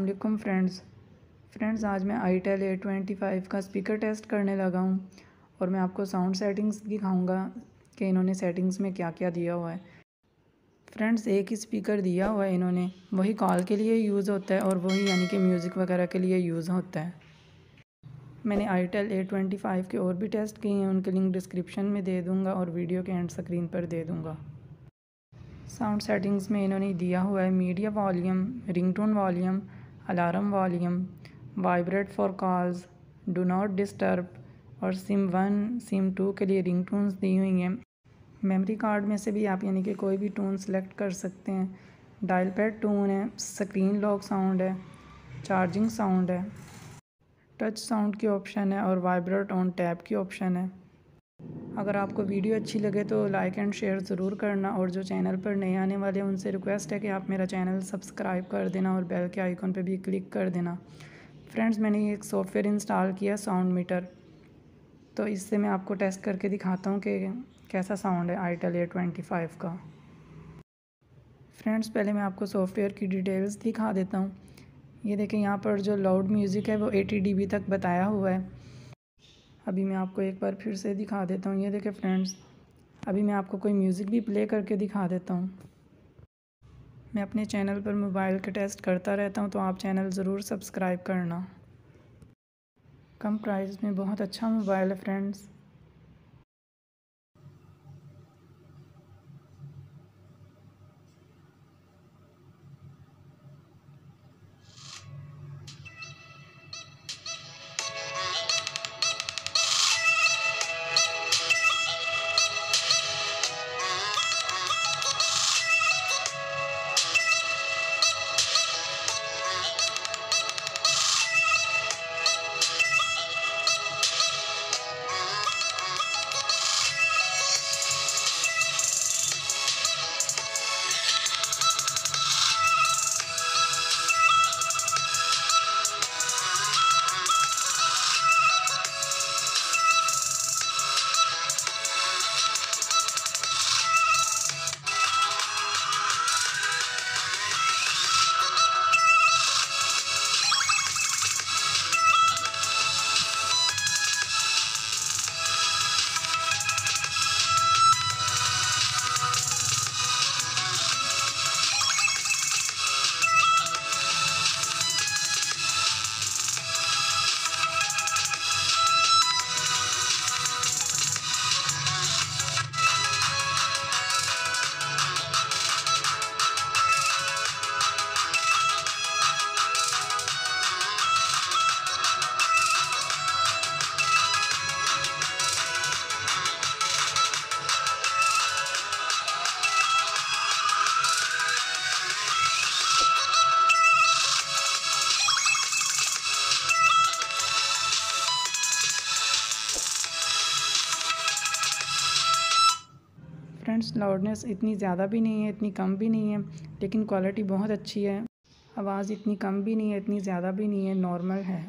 अस्सलाम friends friends आज मैं itel A twenty five का स्पीकर टेस्ट करने लगा हूँ और मैं आपको साउंड सेटिंग्स दिखाऊँगा कि इन्होंने सेटिंग्स में क्या क्या दिया हुआ है। फ्रेंड्स एक ही स्पीकर दिया हुआ है इन्होंने। वही कॉल के लिए यूज़ होता है और वही यानी कि म्यूज़िक वगैरह के लिए यूज़ होता है। मैंने itel A twenty five के और भी टेस्ट किए हैं, उनके लिंक डिस्क्रिप्शन में दे दूँगा और वीडियो के एंड स्क्रीन पर दे दूँगा। साउंड सेटिंग्स में इन्होंने दिया हुआ है media volume ringtone volume alarm volume, vibrate for calls, do not disturb, और सिम वन, सिम टू के लिए रिंग टून्स दी हुई हैं। मेमोरी कार्ड में से भी आप यानी कि कोई भी टून सेलेक्ट कर सकते हैं। डायल पैड टून है, स्क्रीन लॉक साउंड है, चार्जिंग साउंड है। टच साउंड की ऑप्शन है और वाइब्रेट ऑन टैप की ऑप्शन है। अगर आपको वीडियो अच्छी लगे तो लाइक एंड शेयर ज़रूर करना और जो चैनल पर नए आने वाले उनसे रिक्वेस्ट है कि आप मेरा चैनल सब्सक्राइब कर देना और बेल के आइकॉन पर भी क्लिक कर देना। फ्रेंड्स, मैंने एक सॉफ्टवेयर इंस्टॉल किया साउंड मीटर। तो इससे मैं आपको टेस्ट करके दिखाता हूँ कि कैसा साउंड है आईटेल ए ट्वेंटी फाइव का। फ्रेंड्स, पहले मैं आपको सॉफ्टवेयर की डिटेल्स दिखा देता हूँ। ये देखें, यहाँ पर जो लाउड म्यूज़िक है वो एटी डी तक बताया हुआ है। अभी मैं आपको एक बार फिर से दिखा देता हूँ। ये देखें फ्रेंड्स, अभी मैं आपको कोई म्यूज़िक भी प्ले करके दिखा देता हूँ। मैं अपने चैनल पर मोबाइल के टेस्ट करता रहता हूँ तो आप चैनल ज़रूर सब्सक्राइब करना। कम प्राइस में बहुत अच्छा मोबाइल है फ्रेंड्स। फ्रेंड्स लाउडनेस इतनी ज़्यादा भी नहीं है, इतनी कम भी नहीं है, लेकिन क्वालिटी बहुत अच्छी है। आवाज़ इतनी कम भी नहीं है, इतनी ज़्यादा भी नहीं है, नॉर्मल है।